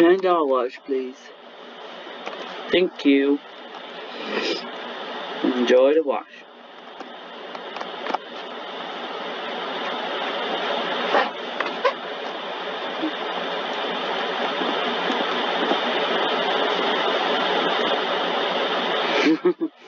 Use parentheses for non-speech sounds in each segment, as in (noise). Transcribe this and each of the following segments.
Ten dollars, wash, please. Thank you. Enjoy the wash. (laughs)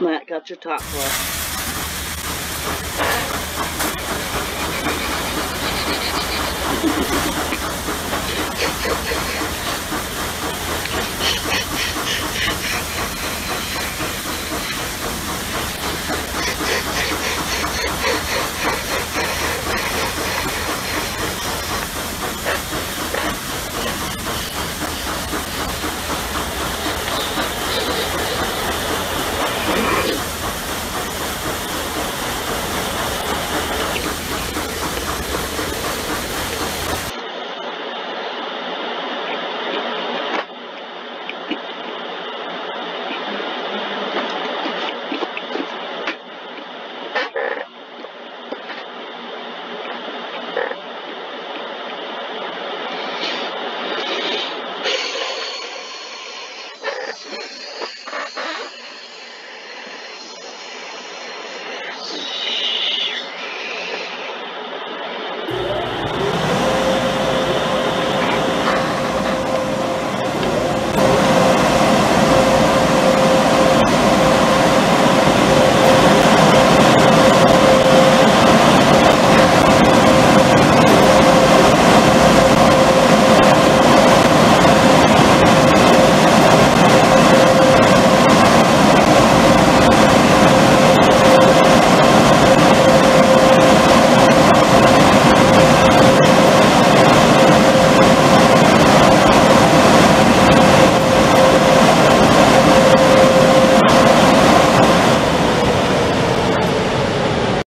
Matt got your top floor.